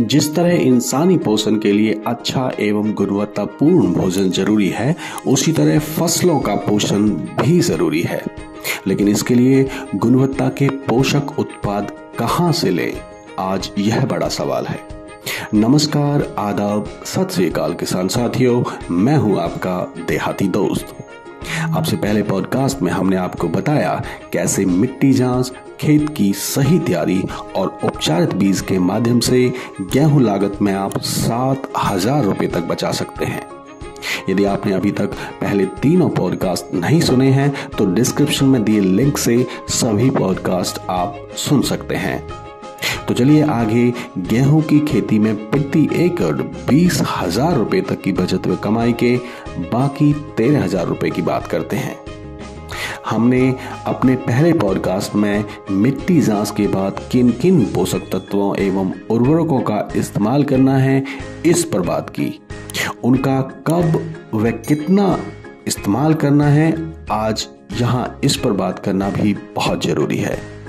जिस तरह इंसानी पोषण के लिए अच्छा एवं गुणवत्तापूर्ण भोजन ज़रूरी है, उसी तरह फ़सलों का पोषण भी ज़रूरी है। लेकिन इसके लिए गुणवत्ता के पोषक उत्पाद कहाँ से ले? आज यह बड़ा सवाल है। नमस्कार, आदाब, सत श्रीकाल किसान साथियों, मैं हूँ आपका देहाती दोस्त। आपसे पहले पॉडकास्ट में हमने आपको बताया कैसे मिट्टी जाँच, खेत की सही तैयारी और उपचारित बीज के माध्यम से गेहूँ लागत में आप सात हज़ार रुपए तक बचा सकते हैं। यदि आपने अभी तक पहले तीनों पॉडकास्ट नहीं सुने हैं तो डिस्क्रिप्शन में दिए लिंक से सभी पॉडकास्ट आप सुन सकते हैं। तो चलिए आगे गेहूँ की खेती में प्रति एकड़ बीस हज़ार रुपए तक की बचत व कमाई के बाकी तेरह हज़ार रुपए की बात करते हैं। हमने अपने पहले पॉडकास्ट में मिट्टी जाँच के बाद किन किन पोषक तत्वों एवं उर्वरकों का इस्तेमाल करना है, इस पर बात की। उनका कब व कितना इस्तेमाल करना है, आज यहाँ इस पर बात करना भी बहुत ज़रूरी है।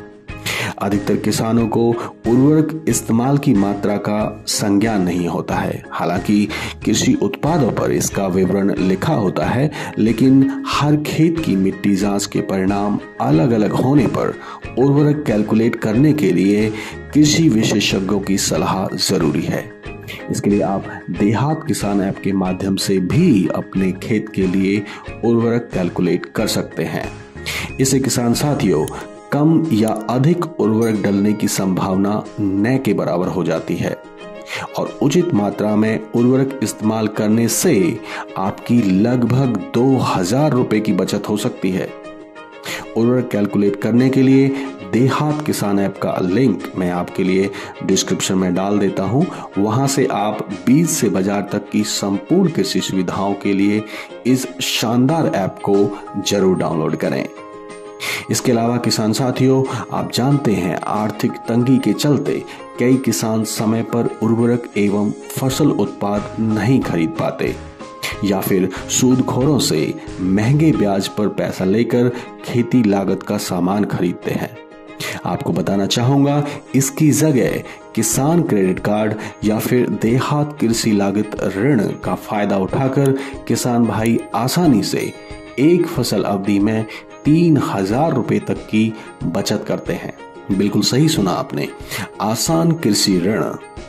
अधिकतर किसानों को उर्वरक इस्तेमाल की मात्रा का संज्ञान नहीं होता है। हालाँकि कृषि उत्पादों पर इसका विवरण लिखा होता है, लेकिन हर खेत की मिट्टी जाँच के परिणाम अलग अलग होने पर उर्वरक कैलकुलेट करने के लिए कृषि विशेषज्ञों की सलाह ज़रूरी है। इसके लिए आप देहात किसान ऐप के माध्यम से भी अपने खेत के लिए उर्वरक कैलकुलेट कर सकते हैं। इसे किसान साथियों कम या अधिक उर्वरक डलने की संभावना न के बराबर हो जाती है। और उचित मात्रा में उर्वरक इस्तेमाल करने से आपकी लगभग दो हज़ार रुपए की बचत हो सकती है। उर्वरक कैलकुलेट करने के लिए देहात किसान ऐप का लिंक मैं आपके लिए डिस्क्रिप्शन में डाल देता हूँ। वहाँ से आप बीज से बाज़ार तक की संपूर्ण कृषि सुविधाओं के लिए इस शानदार ऐप को ज़रूर डाउनलोड करें। इसके अलावा किसान साथियों, आप जानते हैं आर्थिक तंगी के चलते कई किसान समय पर उर्वरक एवं फ़सल उत्पाद नहीं खरीद पाते या फिर सूदखोरों से महँगे ब्याज पर पैसा लेकर खेती लागत का सामान खरीदते हैं। आपको बताना चाहूँगा, इसकी जगह किसान क्रेडिट कार्ड या फिर देहात कृषि लागत ऋण का फ़ायदा उठाकर किसान भाई आसानी से एक फ़सल अवधि में तीन हज़ार रुपए तक की बचत करते हैं। बिल्कुल सही सुना आपने। आसान कृषि ऋण,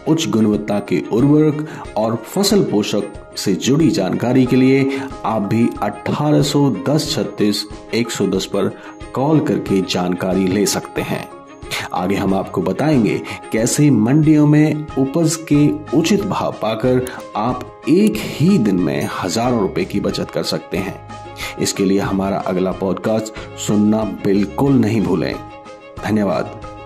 उच्च गुणवत्ता के उर्वरक और फ़सल पोषक से जुड़ी जानकारी के लिए आप भी अठारह सौ दस छत्तीस एक सौ दस पर कॉल करके जानकारी ले सकते हैं। आगे हम आपको बताएँगे कैसे मंडियों में उपज के उचित भाव पाकर आप एक ही दिन में हज़ारों रुपए की बचत कर सकते हैं। इसके लिए हमारा अगला पॉडकास्ट सुनना बिल्कुल नहीं भूलें। धन्यवाद।